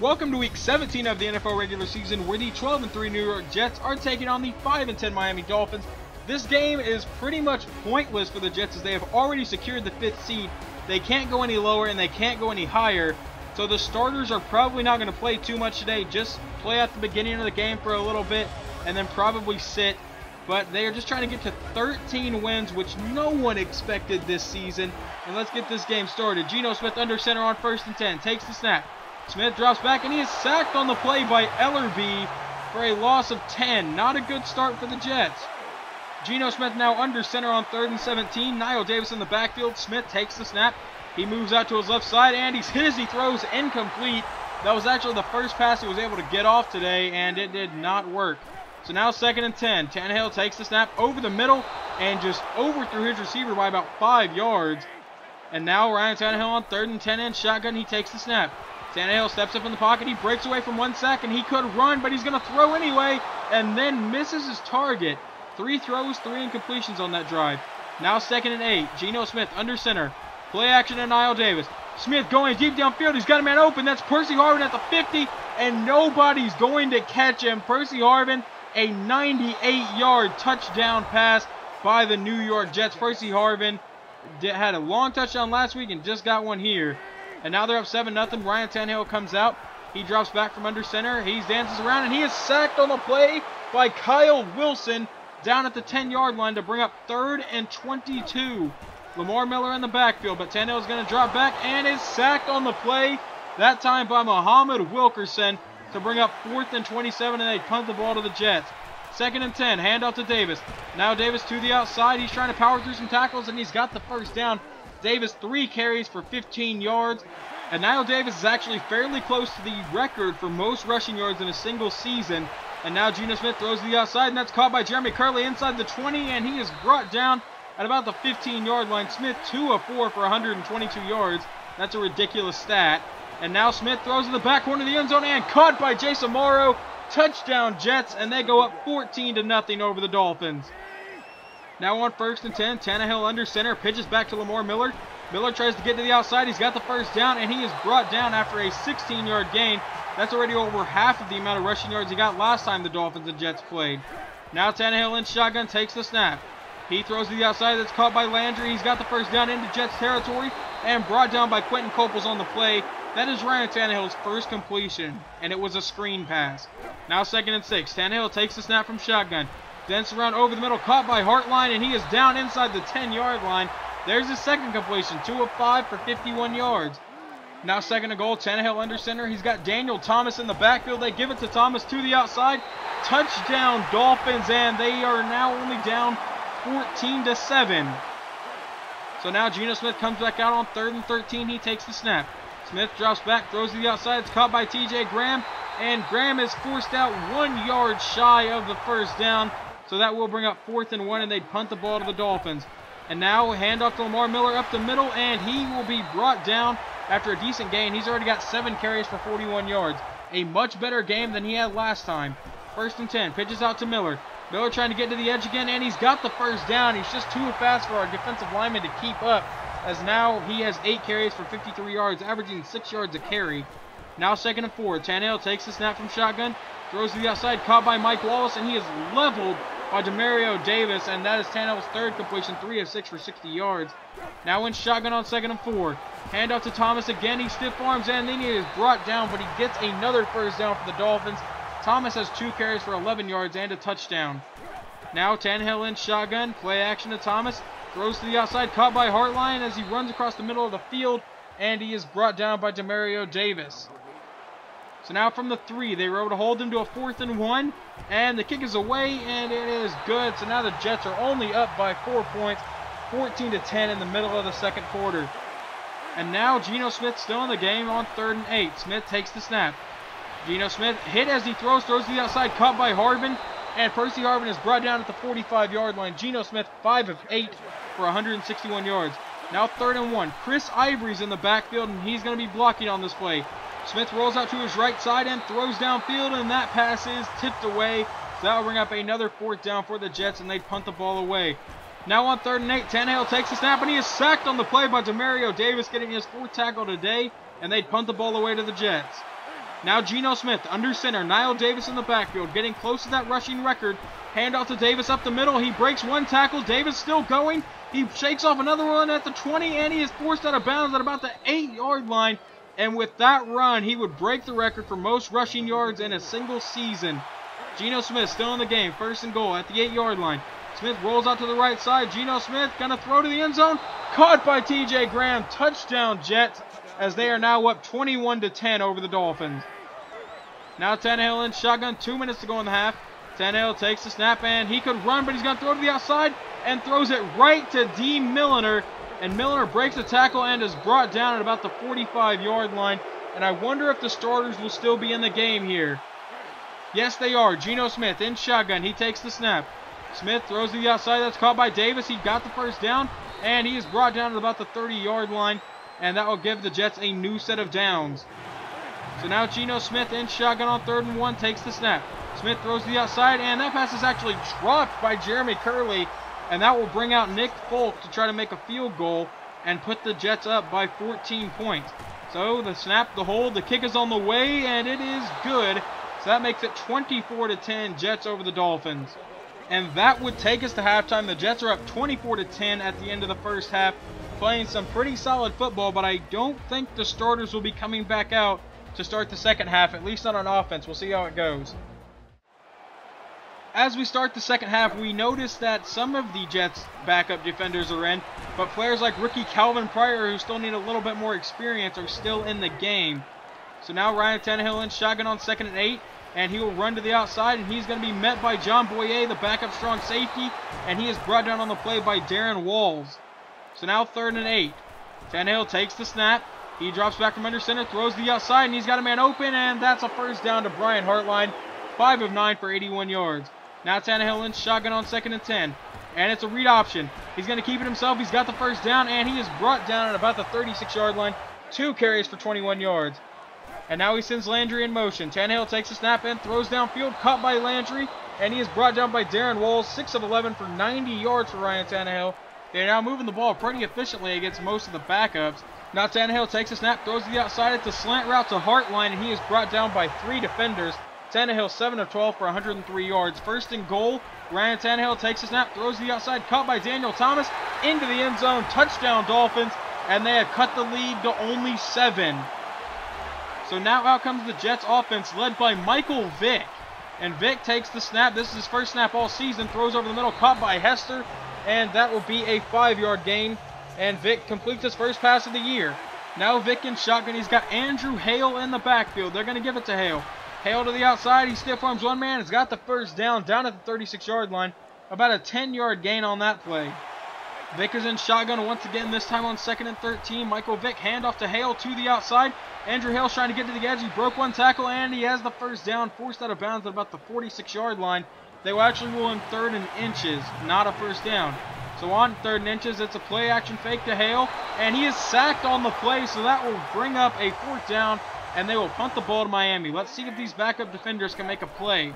Welcome to week 17 of the NFL regular season where the 12 and 3 New York Jets are taking on the 5 and 10 Miami Dolphins. This game is pretty much pointless for the Jets as they have already secured the 5th seed. They can't go any lower and they can't go any higher. So the starters are probably not going to play too much today. Just play at the beginning of the game for a little bit and then probably sit but they are just trying to get to 13 wins, which no one expected this season. And let's get this game started. Geno Smith under center on first and 10. Takes the snap. Smith drops back, and he is sacked on the play by Ellerbe for a loss of 10. Not a good start for the Jets. Geno Smith now under center on third and 17. Knile Davis in the backfield. Smith takes the snap. He moves out to his left side, and he's hit as he throws incomplete. That was actually the first pass he was able to get off today, and it did not work. So now second and 10. Tannehill takes the snap over the middle and just overthrew his receiver by about five yards. And now Ryan Tannehill on third and 10 in shotgun. He takes the snap. Tannehill steps up in the pocket. He breaks away from one sack and he could run, but he's going to throw anyway and then misses his target. Three throws, three incompletions on that drive. Now second and eight. Geno Smith under center. Play action and Knile Davis. Smith going deep downfield. He's got a man open. That's Percy Harvin at the 50, and nobody's going to catch him. Percy Harvin a 98-yard touchdown pass by the New York Jets. Percy Harvin had a long touchdown last week and just got one here. And now they're up 7-0. Ryan Tannehill comes out. He drops back from under center. He dances around, and he is sacked on the play by Kyle Wilson down at the 10-yard line to bring up third and 22. Lamar Miller in the backfield, but Tannehill is going to drop back and is sacked on the play, that time by Muhammad Wilkerson to bring up fourth and 27, and they punt the ball to the Jets. Second and 10, handoff to Davis. Now Davis to the outside. He's trying to power through some tackles, and he's got the first down. Davis, three carries for 15 yards. And Knile Davis is actually fairly close to the record for most rushing yards in a single season. And now Geno Smith throws to the outside, and that's caught by Jeremy Kerley inside the 20, and he is brought down at about the 15-yard line. Smith, 2 of 4 for 122 yards. That's a ridiculous stat. And now Smith throws in the back corner of the end zone and caught by Jace Amaro. Touchdown Jets, and they go up 14 to nothing over the Dolphins. Now on first and 10, Tannehill under center, pitches back to Lamar Miller. Miller tries to get to the outside. He's got the first down, and he is brought down after a 16-yard gain. That's already over half of the amount of rushing yards he got last time the Dolphins and Jets played. Now Tannehill in shotgun takes the snap. He throws to the outside. That's caught by Landry. He's got the first down into Jets territory and brought down by Quinton Coples on the play. That is Ryan Tannehill's first completion, and it was a screen pass. Now second and six. Tannehill takes the snap from shotgun. Dents around over the middle, caught by Hartline, and he is down inside the 10-yard line. There's his second completion, two of five for 51 yards. Now second and goal, Tannehill under center. He's got Daniel Thomas in the backfield. They give it to Thomas to the outside. Touchdown Dolphins, and they are now only down 14 to 7. So now Geno Smith comes back out on third and 13. He takes the snap. Smith drops back, throws to the outside. It's caught by TJ Graham. And Graham is forced out one yard shy of the first down. So that will bring up fourth and one, and they punt the ball to the Dolphins. And now handoff to Lamar Miller up the middle, and he will be brought down after a decent gain. He's already got seven carries for 41 yards. A much better game than he had last time. First and 10, pitches out to Miller. Miller trying to get to the edge again, and he's got the first down. He's just too fast for our defensive lineman to keep up as now he has eight carries for 53 yards, averaging six yards a carry. Now second and four. Tannehill takes the snap from shotgun, throws to the outside, caught by Mike Wallace, and he is leveled by Demario Davis, and that is Tannehill's third completion, three of six for 60 yards. Now in shotgun on second and four. Hand off to Thomas again. He stiff arms, and then he is brought down, but he gets another first down for the Dolphins. Thomas has two carries for 11 yards and a touchdown. Now Tannehill in shotgun. Play action to Thomas. Throws to the outside, caught by Hartline as he runs across the middle of the field, and he is brought down by Demario Davis. So now from the three, they were able to hold them to a fourth and one, and the kick is away, and it is good. So now the Jets are only up by four points, 14 to 10 in the middle of the second quarter. And now Geno Smith still in the game on third and eight. Smith takes the snap. Geno Smith hit as he throws, throws to the outside, caught by Harvin, and Percy Harvin is brought down at the 45-yard line. Geno Smith, 5 of 8 for 161 yards. Now third and one. Chris Ivory's in the backfield, and he's going to be blocking on this play. Smith rolls out to his right side and throws downfield, and that pass is tipped away. So that will bring up another fourth down for the Jets, and they punt the ball away. Now on third and eight, Tannehill takes the snap, and he is sacked on the play by Demario Davis, getting his fourth tackle today, and they punt the ball away to the Jets. Now Geno Smith under center. Knile Davis in the backfield, getting close to that rushing record. Handoff to Davis up the middle. He breaks one tackle. Davis still going. He shakes off another one at the 20, and he is forced out of bounds at about the 8-yard line. And with that run, he would break the record for most rushing yards in a single season. Geno Smith still in the game. First and goal at the 8-yard line. Smith rolls out to the right side. Geno Smith going to throw to the end zone. Caught by T.J. Graham. Touchdown Jets as they are now up 21 to 10 over the Dolphins. Now Tannehill in shotgun. Two minutes to go in the half. Tannehill takes the snap and he could run, but he's going to throw to the outside and throws it right to Dee Milliner. And Milliner breaks the tackle and is brought down at about the 45-yard line. And I wonder if the starters will still be in the game here. Yes, they are. Geno Smith in shotgun. He takes the snap. Smith throws to the outside. That's caught by Davis. He got the first down, and he is brought down to about the 30-yard line, and that will give the Jets a new set of downs. So now Geno Smith in shotgun on third and one takes the snap. Smith throws to the outside, and that pass is actually dropped by Jeremy Kerley, and that will bring out Nick Folk to try to make a field goal and put the Jets up by 14 points. So the snap, the hold, the kick is on the way, and it is good. So that makes it 24 to 10 Jets over the Dolphins. And that would take us to halftime. The Jets are up 24 to 10 at the end of the first half, playing some pretty solid football, but I don't think the starters will be coming back out to start the second half, at least not on offense. We'll see how it goes. As we start the second half, we notice that some of the Jets' backup defenders are in, but players like rookie Calvin Pryor, who still need a little bit more experience, are still in the game. So now Ryan Tannehill in shotgun on second and eight and he will run to the outside, and he's going to be met by John Boyer, the backup strong safety, and he is brought down on the play by Darrin Walls. So now third and eight. Tannehill takes the snap. He drops back from under center, throws the outside, and he's got a man open, and that's a first down to Brian Hartline. 5 of 9 for 81 yards. Now Tannehill in shotgun on second and 10. And it's a read option. He's going to keep it himself. He's got the first down, and he is brought down at about the 36-yard line. Two carries for 21 yards. And now he sends Landry in motion. Tannehill takes a snap and throws downfield, caught by Landry, and he is brought down by Darrin Walls, 6 of 11 for 90 yards for Ryan Tannehill. They're now moving the ball pretty efficiently against most of the backups. Now Tannehill takes a snap, throws to the outside. It's a slant route to Hartline, and he is brought down by three defenders. Tannehill 7 of 12 for 103 yards. First and goal. Ryan Tannehill takes a snap, throws to the outside, caught by Daniel Thomas into the end zone. Touchdown Dolphins, and they have cut the lead to only seven. So now out comes the Jets offense led by Michael Vick. And Vick takes the snap. This is his first snap all season. Throws over the middle, caught by Hester. And that will be a five-yard gain. And Vick completes his first pass of the year. Now Vick in shotgun. He's got Andrew Hale in the backfield. They're going to give it to Hale. Hale to the outside. He stiff arms one man. He's got the first down down at the 36-yard line. About a 10-yard gain on that play. Vickers in shotgun once again, this time on second and 13. Michael Vick handoff to Hale to the outside. Andrew Hale's trying to get to the edge. He broke one tackle and he has the first down, forced out of bounds at about the 46 yard line. They will actually rule him third and inches, not a first down. So on third and inches, it's a play action fake to Hale, and he is sacked on the play, so that will bring up a fourth down, and they will punt the ball to Miami. Let's see if these backup defenders can make a play.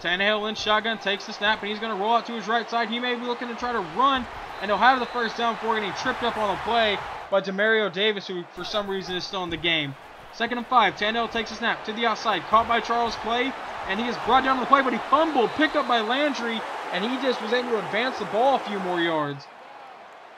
Tannehill in shotgun takes the snap, and he's going to roll out to his right side. He may be looking to try to run, and he'll have the first down for getting tripped up on the play by Demario Davis, who for some reason is still in the game. Second and five. Tannehill takes a snap to the outside, caught by Charles Clay, and he is brought down on the play, but he fumbled, picked up by Landry, and he just was able to advance the ball a few more yards.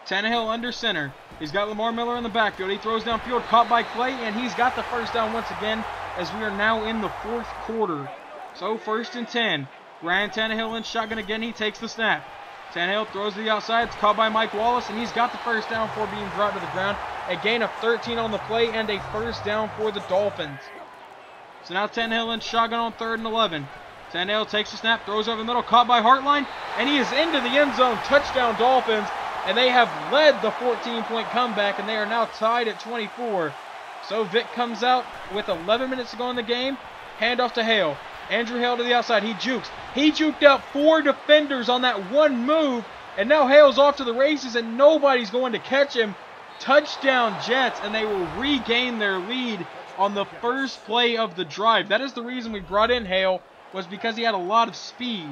Tannehill under center. He's got Lamar Miller in the backfield. He throws downfield, caught by Clay, and he's got the first down once again as we are now in the fourth quarter. So first and 10. Ryan Tannehill in shotgun again. He takes the snap. Tannehill throws to the outside. It's caught by Mike Wallace, and he's got the first down for being brought to the ground. A gain of 13 on the play and a first down for the Dolphins. So now Tannehill in shotgun on third and 11. Tannehill takes the snap, throws over the middle, caught by Hartline, and he is into the end zone. Touchdown Dolphins, and they have led the 14-point comeback, and they are now tied at 24. So Vick comes out with 11 minutes to go in the game. Handoff to Hale. Andrew Hale to the outside. He jukes. He juked out four defenders on that one move. And now Hale's off to the races and nobody's going to catch him. Touchdown Jets and they will regain their lead on the first play of the drive. That is the reason we brought in Hale was because he had a lot of speed.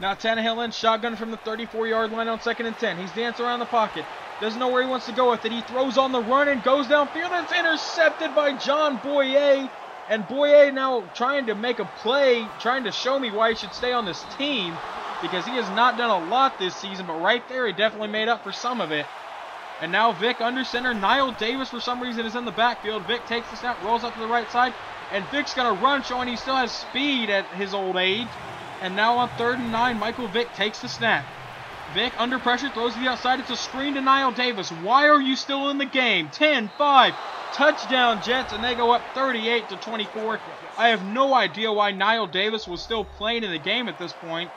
Now Tannehill in shotgun from the 34-yard line on second and 10. He's dancing around the pocket. Doesn't know where he wants to go with it. He throws on the run and goes downfield. It's intercepted by John Boyer And Boyer now trying to make a play, trying to show me why he should stay on this team because he has not done a lot this season, but right there he definitely made up for some of it. And now Vick under center. Knile Davis for some reason is in the backfield. Vick takes the snap, rolls up to the right side, and Vick's going to run, showing he still has speed at his old age. And now on third and nine, Michael Vick takes the snap. Vick under pressure, throws to the outside. It's a screen to Knile Davis. Why are you still in the game? 10-5. Touchdown Jets, and they go up 38 to 24. I have no idea why Knile Davis was still playing in the game at this point.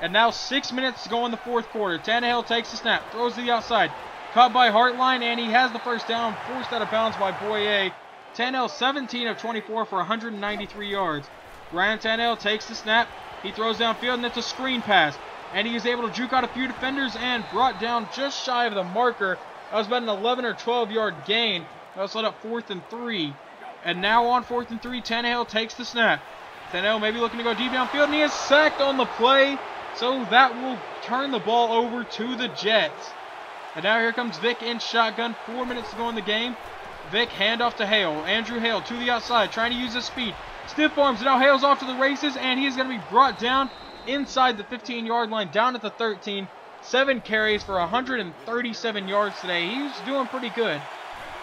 And now six minutes to go in the fourth quarter. Tannehill takes the snap, throws to the outside. Caught by Hartline, and he has the first down, forced out of bounds by Boye. Tannehill 17 of 24 for 193 yards. Ryan Tannehill takes the snap. He throws downfield, and it's a screen pass and he is able to juke out a few defenders and brought down just shy of the marker. That was about an 11 or 12 yard gain. That was let up fourth and three. And now on fourth and three, Tannehill takes the snap. Tannehill maybe looking to go deep downfield, and he is sacked on the play. So that will turn the ball over to the Jets. And now here comes Vick in shotgun. Four minutes to go in the game. Vick handoff to Hale. Andrew Hale to the outside, trying to use his speed. Stiff arms. Now Hale's off to the races, and he is going to be brought down inside the 15-yard line, down at the 13. Seven carries for 137 yards today. He's doing pretty good.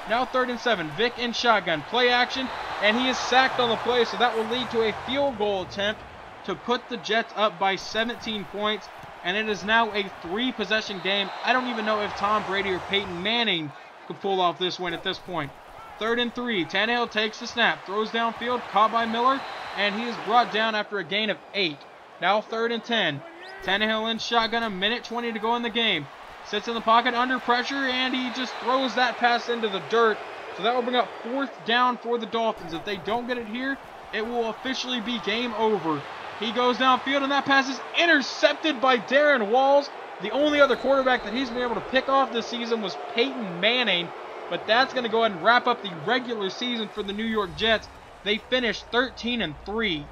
Now third and seven. Vick in shotgun. Play action, and he is sacked on the play, so that will lead to a field goal attempt to put the Jets up by 17 points. And it is now a three-possession game. I don't even know if Tom Brady or Peyton Manning could pull off this win at this point. Third and three. Tannehill takes the snap, throws downfield, caught by Miller, and he is brought down after a gain of eight. Now third and 10. Tannehill in shotgun, a minute 20 to go in the game. Sits in the pocket under pressure, and he just throws that pass into the dirt. So that will bring up fourth down for the Dolphins. If they don't get it here, it will officially be game over. He goes downfield, and that pass is intercepted by Darrin Walls. The only other quarterback that he's been able to pick off this season was Peyton Manning. But that's going to go ahead and wrap up the regular season for the New York Jets. They finished 13 and 3.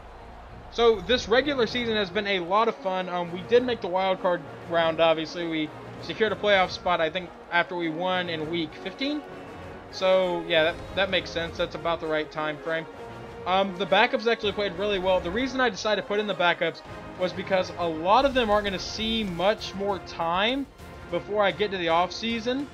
So this regular season has been a lot of fun. Um, we did make the wild card round. Obviously, we secured a playoff spot. I think after we won in week 15. So yeah, that, that makes sense. That's about the right time frame. Um, the backups actually played really well. The reason I decided to put in the backups was because a lot of them aren't going to see much more time before I get to the off season,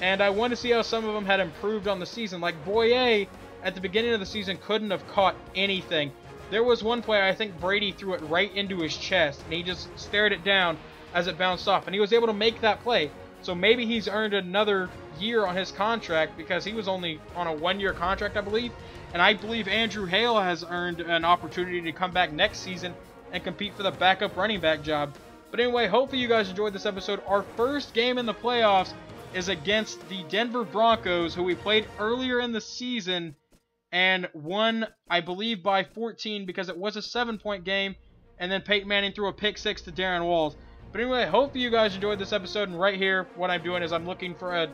and I want to see how some of them had improved on the season. Like Boye, at the beginning of the season, couldn't have caught anything. There was one play, I think Brady threw it right into his chest, and he just stared it down as it bounced off, and he was able to make that play. So maybe he's earned another year on his contract because he was only on a one-year contract, I believe. And I believe Andrew Hale has earned an opportunity to come back next season and compete for the backup running back job. But anyway, hopefully you guys enjoyed this episode. Our first game in the playoffs is against the Denver Broncos, who we played earlier in the season and won, I believe, by 14 because it was a seven-point game, and then Peyton Manning threw a pick six to Darrin Walls. But anyway, hopefully you guys enjoyed this episode, and right here, what I'm doing is I'm looking for a,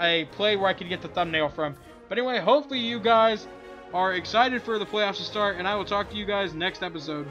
a play where I can get the thumbnail from. But anyway, hopefully you guys are excited for the playoffs to start, and I will talk to you guys next episode.